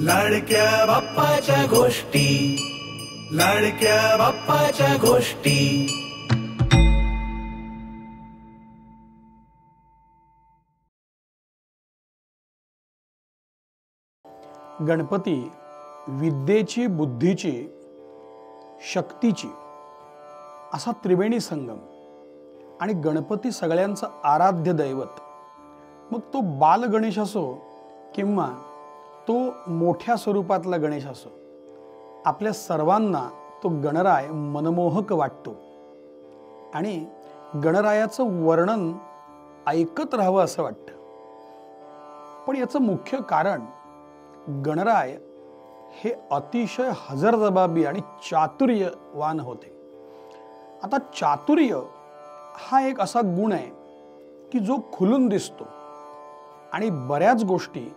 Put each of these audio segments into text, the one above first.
लाडक्या बाप्पाच्या गोष्टी. लाडक्या बाप्पाच्या गोष्टी. गणपती विद्येची बुद्धीची शक्तीची असा त्रिवेणी संगम आणि गणपती सगळ्यांचं आराध्य दैवत मग तो बाल गणेश असो किंवा तो मोठ्या स्वरूपातला गणेश असो आपल्या सर्वांना तो गणराय मनमोहक वाटतो. आणि गणरायाचं वर्णन ऐकत राहावं असं वाटतं. पण याचं मुख्य कारण गणराय हे अतिशय हजरजबाबी आणि चातुर्यवान होते. आता चातुर्य हा एक असा गुण आहे की जो खुलून दिसतो. आणि बऱ्याच गोष्टी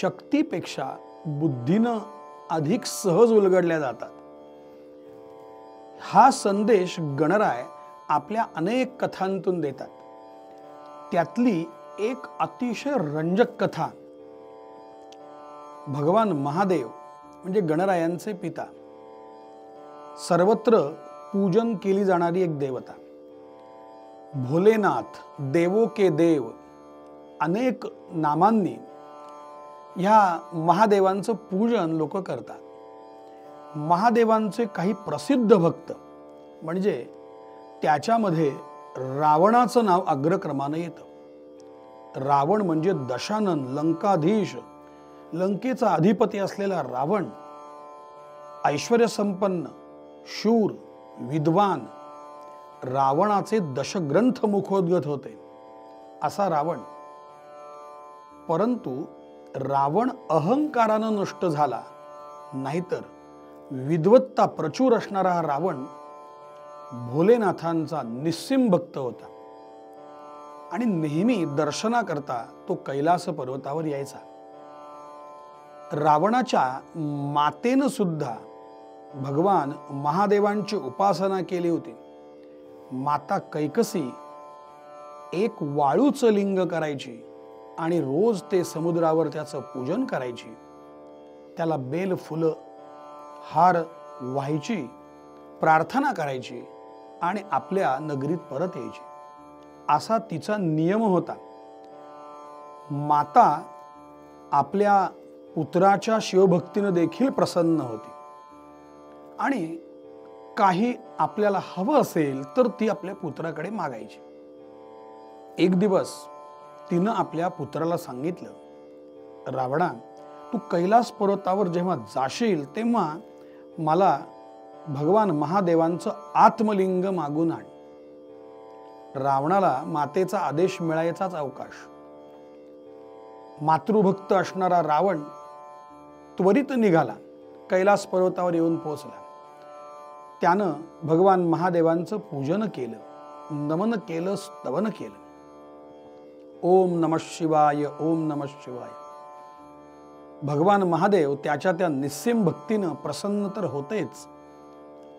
शक्तीपेक्षा बुद्धीनं अधिक सहज उलगडल्या जातात. हा संदेश गणराय आपल्या अनेक कथांतून देतात. त्यातली एक अतिशय रंजक कथा भगवान महादेव म्हणजे गणरायांचे पिता. सर्वत्र पूजन केली जाणारी एक देवता. भोलेनाथ देवो के देव अनेक नामांनी ह्या महादेवांचं पूजन लोक करतात. महादेवांचे काही प्रसिद्ध भक्त म्हणजे त्याच्यामध्ये रावणाचं नाव अग्रक्रमानं येतं. रावण म्हणजे दशानन लंकाधीश लंकेचा अधिपती असलेला रावण ऐश्वर्यसंपन्न शूर विद्वान रावणाचे दशग्रंथ मुखोद्गत होते. असा रावण परंतु रावण अहंकारानं नष्ट झाला. नाहीतर विद्वत्ता प्रचूर असणारा हा रावण भोलेनाथांचा निस्सिम भक्त होता. आणि नेहमी दर्शनाकरता तो कैलास पर्वतावर यायचा. रावणाच्या मातेनं सुद्धा भगवान महादेवांची उपासना केली होती. माता कैकसी एक वाळूचं लिंग करायची. आणि रोज ते समुद्रावर त्याचं पूजन करायची. त्याला बेल फुलं हार व्हायची प्रार्थना करायची आणि आपल्या नगरीत परत यायची. असा तिचा नियम होता. माता आपल्या पुत्राच्या शिवभक्तीनं देखील प्रसन्न होती. आणि काही आपल्याला हवं असेल तर ती आपल्या पुत्राकडे मागायची. एक दिवस तिनं आपल्या पुत्राला सांगितलं रावणा तू कैलास पर्वतावर जेव्हा जाशील तेव्हा मला भगवान महादेवांचं आत्मलिंग मागून आण. रावणाला मातेचा आदेश मिळायचाच अवकाश. मातृभक्त असणारा रावण त्वरित निघाला कैलास पर्वतावर येऊन पोहोचला. त्यानं भगवान महादेवांचं पूजन केलं नमन केलं स्तवन केलं. ओम नम शिवाय ओम नम शिवाय. भगवान महादेव त्याच्या त्या निस्सिम भक्तीनं प्रसन्न तर होतेच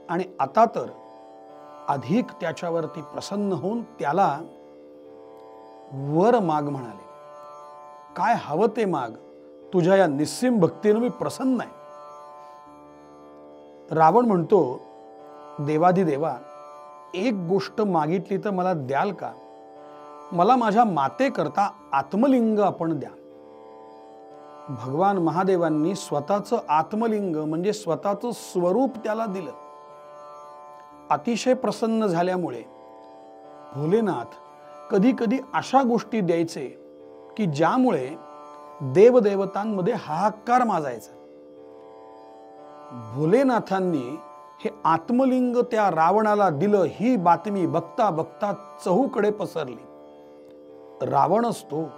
आणि आता तर अधिक त्याच्यावरती प्रसन्न होऊन त्याला वर माग म्हणाले. काय हवं ते माग? तुझ्या या निस्सिम भक्तीनं मी प्रसन्न आहे. रावण म्हणतो देवाधिदेवा एक गोष्ट मागितली तर मला द्याल का? मला माझ्या मातेकरता आत्मलिंग आपण द्या. भगवान महादेवांनी स्वतःचं आत्मलिंग म्हणजे स्वतःचं स्वरूप त्याला दिलं. अतिशय प्रसन्न झाल्यामुळे भोलेनाथ कधी कधी अशा गोष्टी द्यायचे की ज्यामुळे देवदेवतांमध्ये हाहाकार माजायचा. भोलेनाथांनी हे आत्मलिंग त्या रावणाला दिलं ही बातमी बघता बघता चहूकडे पसरली. रावणच तो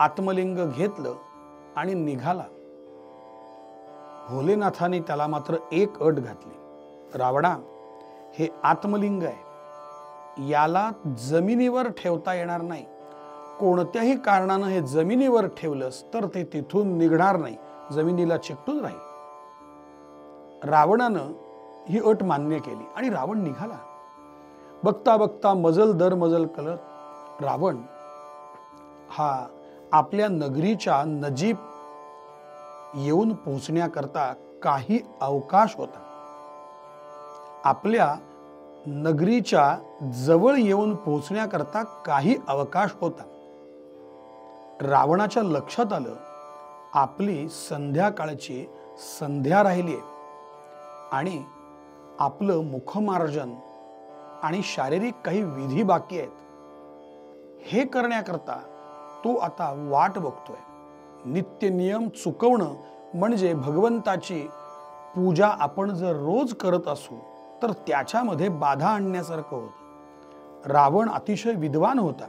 आत्मलिंग घेतलं आणि निघाला. भोलेनाथाने त्याला मात्र एक अट घातली. रावणा हे आत्मलिंग आहे. याला जमिनीवर ठेवता येणार नाही. कोणत्याही कारणानं हे जमिनीवर ठेवलंस तर ते तिथून निघणार नाही. जमिनीला चिकटून राहील. रावणानं ही अट मान्य केली आणि रावण निघाला. बघता बघता मजल दर मजल कलत रावण हा आपल्या नगरीच्या नजीब येऊन पोहोचण्याकरता काही अवकाश होता. आपल्या नगरीच्या जवळ येऊन पोहोचण्याकरता काही अवकाश होता. रावणाच्या लक्षात आलं आपली संध्याकाळची संध्या राहिली आणि आपलं मुखमार्जन आणि शारीरिक काही विधी बाकी आहेत. हे करण्याकरता तो आता वाट बघतोय. नित्य नियम चुकवणं म्हणजे भगवंताची पूजा आपण जर रोज करत असू तर त्याच्यामध्ये बाधा आणण्यासारखं होतं. रावण अतिशय विद्वान होता.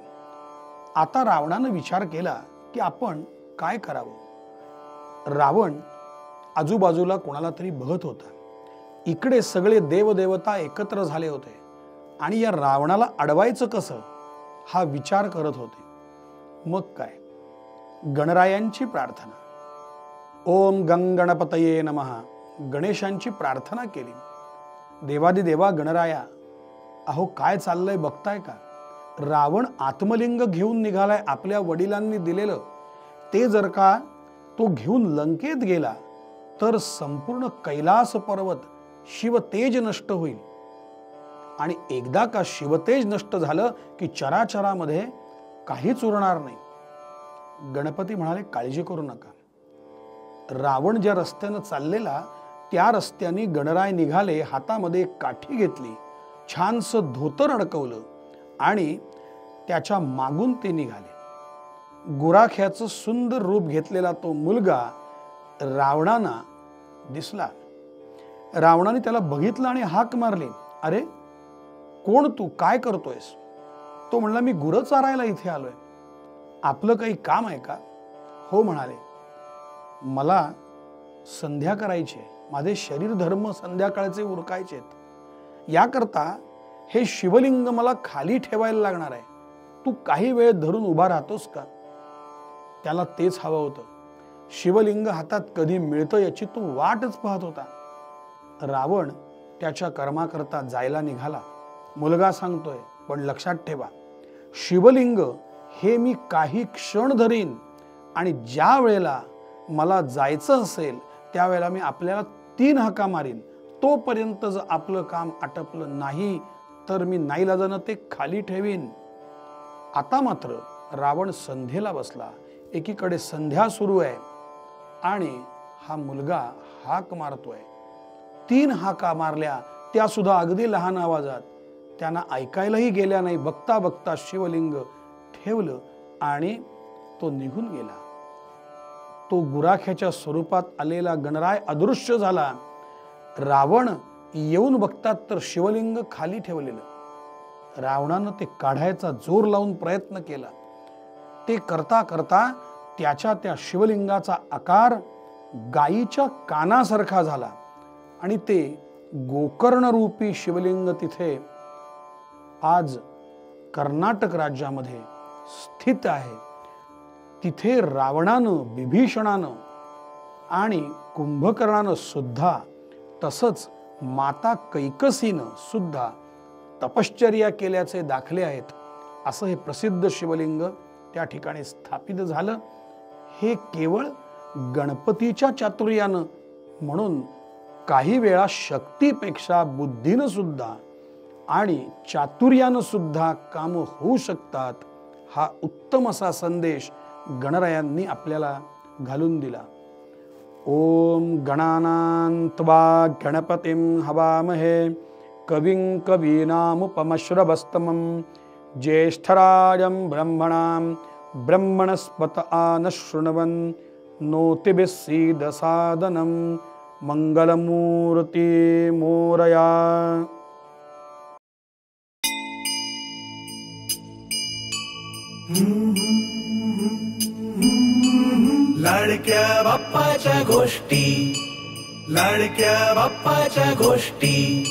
आता रावणानं विचार केला की आपण काय करावं? रावण आजूबाजूला कोणाला तरी बघत होता. इकडे सगळे देवदेवता एकत्र झाले होते आणि या रावणाला अडवायचं कसं हा विचार करत होते. मग काय? गणरायांची प्रार्थना. ओम गंगणपतये नमहा गणेशांची प्रार्थना केली. देवादिदेवा गणराया अहो काय चाललंय बघताय का? रावण आत्मलिंग घेऊन निघालाय आपल्या वडिलांनी दिलेलं. ते जर का तो घेऊन लंकेत गेला तर संपूर्ण कैलास पर्वत शिवतेज नष्ट होईल. आणि एकदा का शिवतेज नष्ट झालं की चराचरामध्ये काहीच उरणार नाही. गणपती म्हणाले काळजी करू नका. रावण ज्या रस्त्यानं चाललेला त्या रस्त्याने गणराय निघाले हातामध्ये काठी घेतली छानसं धोतर अडकवलं आणि त्याच्या मागून ते निघाले. गुराख्याचं सुंदर रूप घेतलेला तो मुलगा रावणाना दिसला. रावणाने त्याला बघितलं आणि हाक मारली. अरे कोण तू? काय करतोयस? तो म्हणला मी गुरं चारायला इथे आलोय. आपलं काही काम आहे का? हो म्हणाले. मला संध्या करायची आहे. माझे शरीर धर्म संध्याकाळचे उरकायचे आहेत. याकरता हे शिवलिंग मला खाली ठेवायला लागणार आहे. तू काही वेळ धरून उभा राहतोस का? त्याला तेच हवं होतं. शिवलिंग हातात कधी मिळतं याची तू वाटच पाहत होता. रावण त्याच्या कर्माकरता जायला निघाला. मुलगा सांगतोय पण लक्षात ठेवा शिवलिंग हे मी काही क्षण धरीन आणि ज्या वेळेला मला जायचं असेल त्यावेळेला मी आपल्याला तीन हका मारीन. तोपर्यंत जर आपलं काम आटपलं नाही तर मी नाईलाजानं ते खाली ठेवीन. आता मात्र रावण संध्येला बसला. एकीकडे संध्या सुरू आहे आणि हा मुलगा हाक मारतोय. तीन हाका मारल्या त्या सुद्धा अगदी लहान आवाजात. त्यांना ऐकायलाही गेल्या नाही. बघता बघता शिवलिंग ठेवलं आणि तो निघून गेला. तो गुराख्याच्या स्वरूपात आलेला गणराय अदृश्य झाला. रावण येऊन बघतात तर शिवलिंग खाली ठेवलेलं. रावणानं ते काढायचा जोर लावून प्रयत्न केला. ते करता करता त्याच्या त्या शिवलिंगाचा आकार गायीच्या कानासारखा झाला आणि ते गोकर्णरूपी शिवलिंग तिथे आज कर्नाटक राज्यामध्ये स्थित आहे. तिथे रावणानं विभीषणानं आणि कुंभकर्णानं सुद्धा तसंच माता कैकसीनं सुद्धा तपश्चर्या केल्याचे दाखले आहेत. असं हे प्रसिद्ध शिवलिंग त्या ठिकाणी स्थापित झालं. हे केवळ गणपतीच्या चातुर्यानं म्हणून काही वेळा शक्तीपेक्षा बुद्धीनं सुद्धा आणि चातुर्यानं सुद्धा कामं होऊ शकतात हा उत्तम असा संदेश गणरायांनी आपल्याला घालून दिला. ओम गणानांत्वा गणपतीं हवामहे कविं कवीनामुपमश्रवस्तमं ज्येष्ठराजं ब्रह्मणां ब्रह्मणस्पत आन शृण्वन् नोतिभिः सीदसादनं मङ्गलमूर्ति लाडक्या बाप्पाच्या गोष्टी. लाडक्या बाप्पाच्या गोष्टी.